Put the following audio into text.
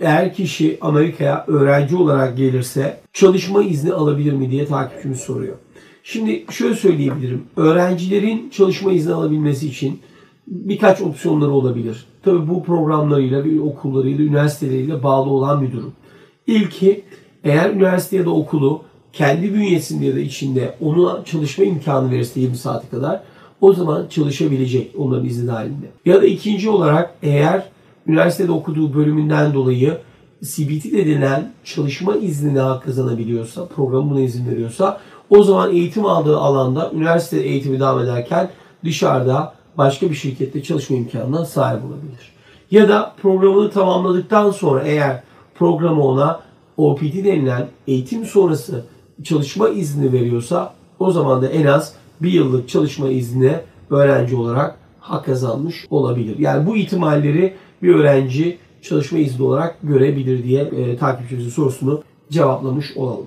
eğer kişi Amerika'ya öğrenci olarak gelirse çalışma izni alabilir mi diye takipçimiz soruyor. Şimdi şöyle söyleyebilirim. Öğrencilerin çalışma izni alabilmesi için birkaç opsiyonları olabilir. Tabii bu programlarıyla, okullarıyla, üniversiteleriyle bağlı olan bir durum. İlki eğer üniversite ya da okulu kendi bünyesinde ya da içinde ona çalışma imkanı verirse 20 saate kadar o zaman çalışabilecek onların izni dahilinde. Ya da ikinci olarak eğer üniversitede okuduğu bölümünden dolayı CBT denilen çalışma iznine hak kazanabiliyorsa, program buna izin veriyorsa o zaman eğitim aldığı alanda üniversite eğitimi devam ederken dışarıda başka bir şirkette çalışma imkanına sahip olabilir. Ya da programını tamamladıktan sonra eğer programı ona OPT denilen eğitim sonrası çalışma izni veriyorsa o zaman da en az bir yıllık çalışma iznine öğrenci olarak hak kazanmış olabilir. Yani bu ihtimalleri bir öğrenci çalışma izni olarak görebilir diye e, takipçimizin sorusunu cevaplamış olalım.